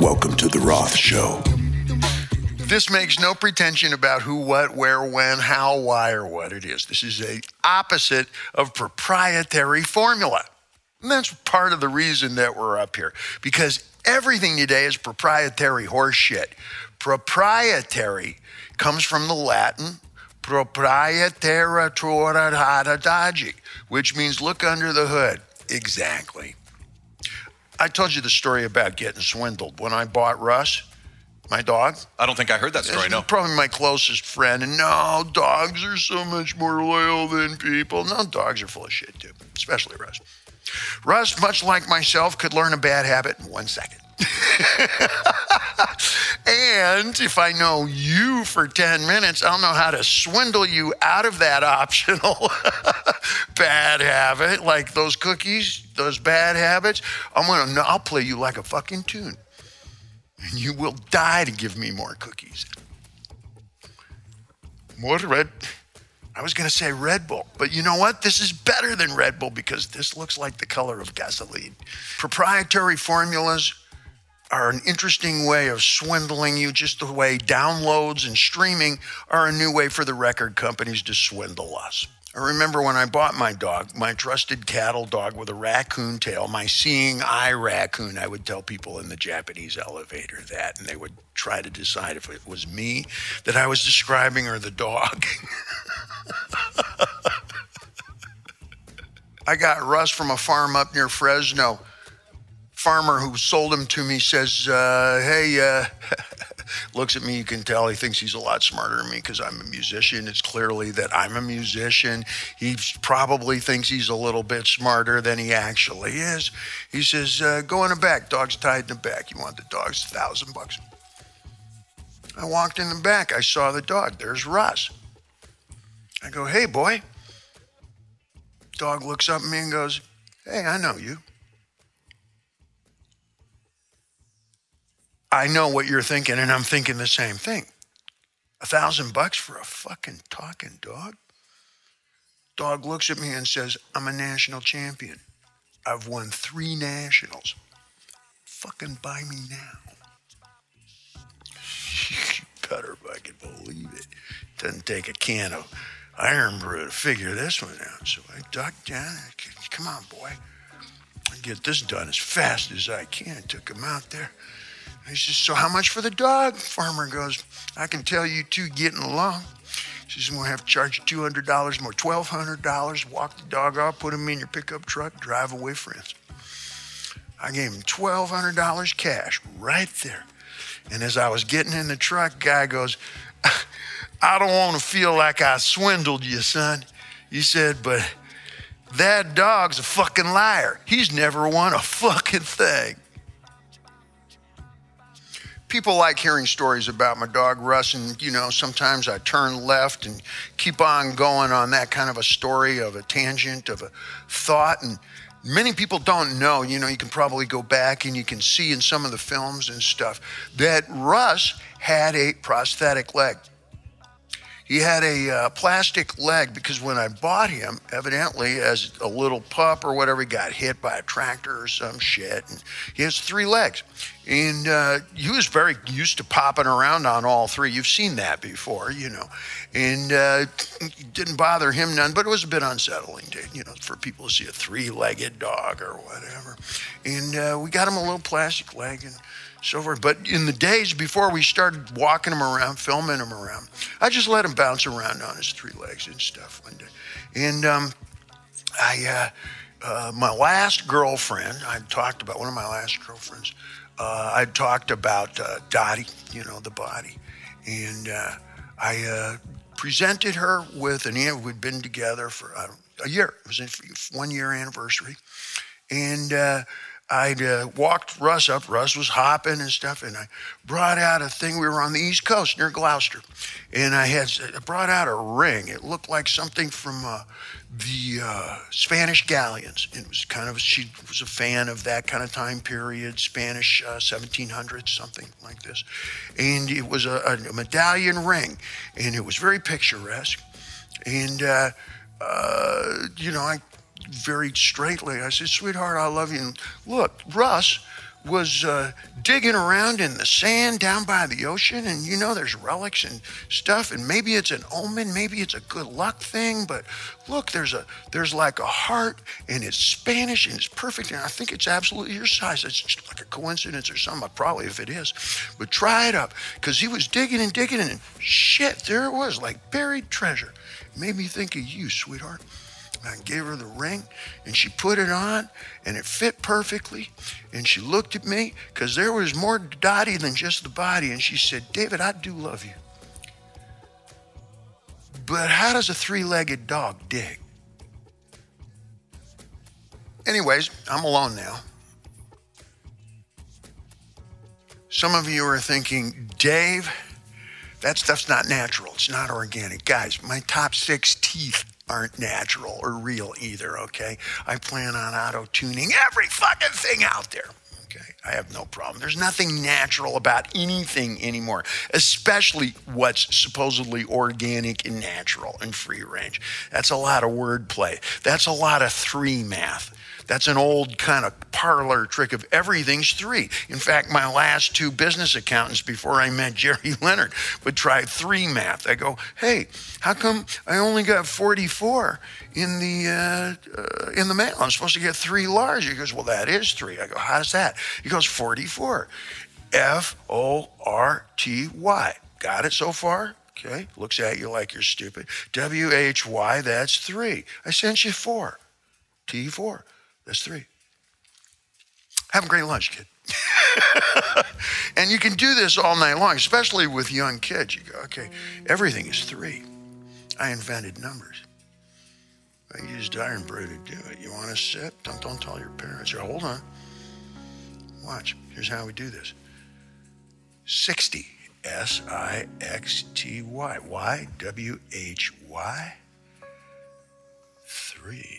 Welcome to The Roth Show. This makes no pretension about who, what, where, when, how, why, or what it is. This is a opposite of proprietary formula. And that's part of the reason that we're up here, because everything today is proprietary horseshit. Proprietary comes from the Latin proprietariatoradaji, which means look under the hood. Exactly. I told you the story about getting swindled. When I bought Russ, my dog, I don't think I heard that story. No. probably my closest friend. And no, dogs are so much more loyal than people. No, dogs are full of shit too, especially Russ. Russ, much like myself, could learn a bad habit in one second. and if I know you for 10 minutes, I'll know how to swindle you out of that optional bad habit, like those cookies, those bad habits. I'm gonna, I'll play you like a fucking tune. And you will die to give me more cookies. More red. I was to say Red Bull, but you know what? This is better than Red Bull because this looks like the color of gasoline. Proprietary formulas are an interesting way of swindling you, just the way downloads and streaming are a new way for the record companies to swindle us. I remember when I bought my dog, my trusted cattle dog with a raccoon tail, my seeing eye raccoon. I would tell people in the Japanese elevator that, and they would try to decide if it was me that I was describing or the dog. I got Russ from a farm up near Fresno. Farmer who sold him to me says, uh, "Hey," uh, looks at me. You can tell he thinks he's a lot smarter than me because I'm a musician. It's clearly that I'm a musician. He probably thinks he's a little bit smarter than he actually is. He says, uh, "Go in the back. Dog's tied in the back. You want the dog's thousand bucks." I walked in the back. I saw the dog. There's Russ. I go, "Hey, boy." Dog looks up at me and goes, "Hey, I know you." I know what you're thinking, and I'm thinking the same thing. A thousand bucks for a fucking talking dog? Dog looks at me and says, I'm a national champion. I've won three nationals. Fucking buy me now. you better fucking believe it. Doesn't take a can of Irn-Bru to figure this one out. So I ducked down. Come on, boy. I get this done as fast as I can. Took him out there. He says, So how much for the dog? Farmer goes, I can tell you two getting along. She says, We'll have to charge you $200 more, $1,200. Walk the dog off, put him in your pickup truck, drive away, friends. I gave him $1,200 cash right there. And as I was getting in the truck, guy goes, I don't want to feel like I swindled you, son. He said, but that dog's a fucking liar. He's never won a fucking thing people like hearing stories about my dog Russ, and you know, sometimes I turn left and keep on going on that kind of a story of a tangent of a thought. And many people don't know, you know, you can probably go back and you can see in some of the films and stuff that Russ had a prosthetic leg. He had a uh, plastic leg because when I bought him, evidently as a little pup or whatever, he got hit by a tractor or some shit. And he has three legs. And uh, he was very used to popping around on all three. You've seen that before, you know. And uh, didn't bother him none, but it was a bit unsettling, to, you know, for people to see a three-legged dog or whatever. And uh, we got him a little plastic leg and so forth. But in the days before we started walking him around, filming him around, I just let him bounce around on his three legs and stuff one day. And um, I, uh, uh, my last girlfriend, I talked about one of my last girlfriends. Uh, I talked about uh, Dottie, you know, the body, and uh, I uh, presented her with an. We'd been together for a year. It was a one year anniversary, and uh, I'd uh, walked Russ up. Russ was hopping and stuff, and I brought out a thing. We were on the East Coast near Gloucester, and I had I brought out a ring. It looked like something from uh, the uh, Spanish galleons. It was kind of she was a fan of that kind of time period, Spanish uh, 1700s, something like this, and it was a, a medallion ring, and it was very picturesque, and. Uh, uh, you know, I very straightly. I said, sweetheart, I love you. And look, Russ was uh, digging around in the sand down by the ocean, and you know there's relics and stuff, and maybe it's an omen, maybe it's a good luck thing. But look, there's a there's like a heart, and it's Spanish, and it's perfect, and I think it's absolutely your size. It's just like a coincidence or something, probably if it is. But try it up, because he was digging and digging, and shit, there it was, like buried treasure. It made me think of you, sweetheart. I gave her the ring and she put it on and it fit perfectly. And she looked at me because there was more Dottie than just the body. And she said, David, I do love you. But how does a three legged dog dig? Anyways, I'm alone now. Some of you are thinking, Dave, that stuff's not natural. It's not organic. Guys, my top six teeth aren't natural or real either, okay? I plan on auto tuning every fucking thing out there. Okay, I have no problem. There's nothing natural about anything anymore, especially what's supposedly organic and natural and free range. That's a lot of wordplay. That's a lot of three math. That's an old kind of parlor trick of everything's three. In fact, my last two business accountants before I met Jerry Leonard would try three math. I go, hey, how come I only got 44 in the uh, uh, in the mail? I'm supposed to get three large. He goes, well, that is three. I go, how's that? He goes, 44. F O R T Y. Got it so far? Okay. Looks at you like you're stupid. W H Y, that's three. I sent you four. T4. That's three. Have a great lunch, kid. and you can do this all night long, especially with young kids. You go, okay, everything is three. I invented numbers. I used Irn-Bru to do it. You want to sit? Don't, don't tell your parents. Or hold on. Watch. Here's how we do this 60. S I X T Y. Y W H Y. Three.